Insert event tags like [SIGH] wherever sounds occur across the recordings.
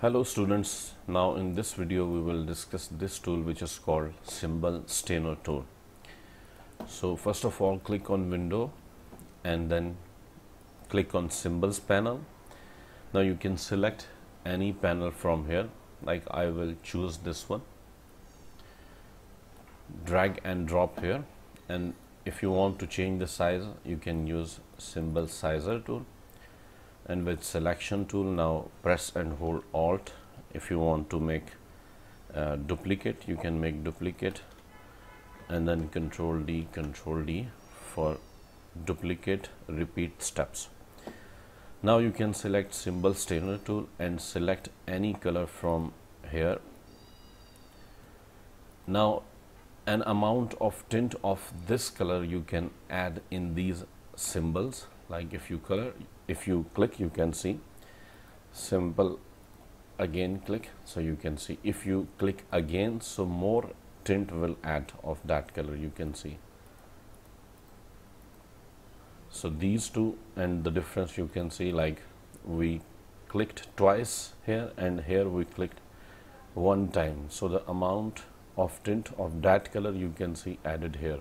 Hello students, now in this video we will discuss this tool which is called symbol stainer tool. So first of all click on window and then click on symbols panel. Now you can select any panel from here like I will choose this one. Drag and drop here and if you want to change the size you can use symbol sizer tool and with selection tool now press and hold alt. If you want to make uh, duplicate you can make duplicate. And then control D control D for duplicate repeat steps. Now you can select symbol stainer tool and select any color from here. Now an amount of tint of this color you can add in these symbols like if you color if you click you can see. Simple again click so you can see. If you click again so more tint will add of that color you can see. So these two and the difference you can see like we clicked twice here and here we clicked one time. So the amount of tint of that color you can see added here.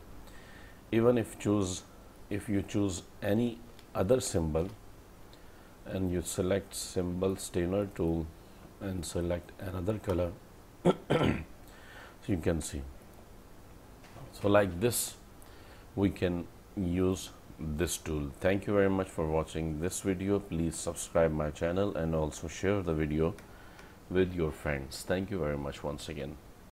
Even if choose if you choose any other symbol and you select symbol stainer tool and select another color. [COUGHS] So you can see. So like this we can use this tool. Thank you very much for watching this video. Please subscribe my channel and also share the video with your friends. Thank you very much once again